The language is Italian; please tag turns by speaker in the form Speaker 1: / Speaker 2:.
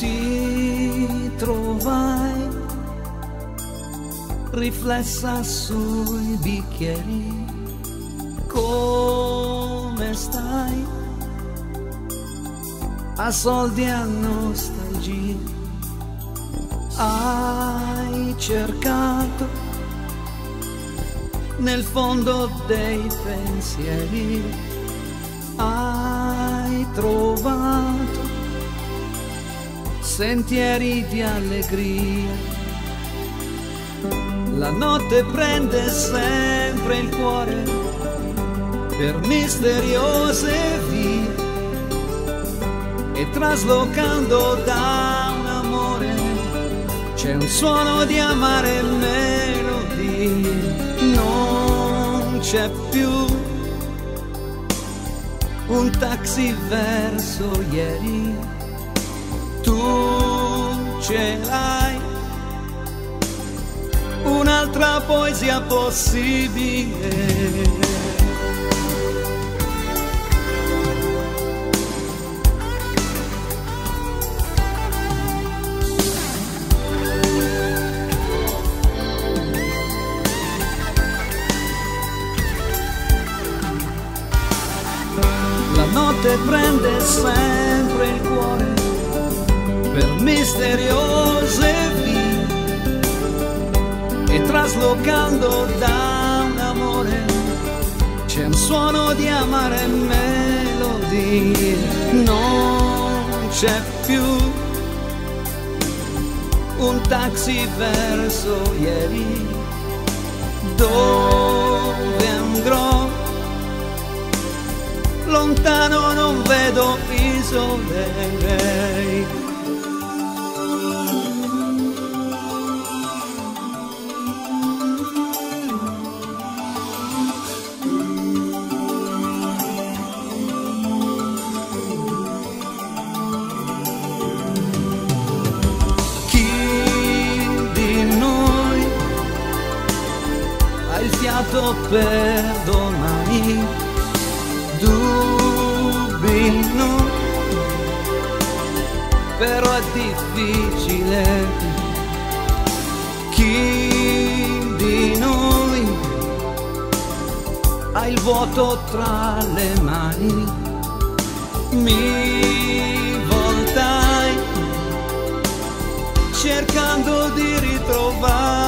Speaker 1: Ti trovai riflessa sui bicchieri. Come stai? A soldi a nostalgia. Hai cercato nel fondo dei pensieri. Hai trovato sentieri di allegria. La notte prende sempre il cuore per misteriose vie e traslocando da un amore c'è un suono di amare melodie. Non c'è più un taxi verso ieri tu ce l'hai un'altra poesia possibile. La notte prende sempre misteriose vie e traslocando da un amore c'è un suono di amare melodie non c'è più un taxi verso ieri dove andrò? Lontano non vedo isole fiato per domani dubbi no però è difficile. Chi di noi ha il vuoto tra le mani? Mi voltai cercando di ritrovare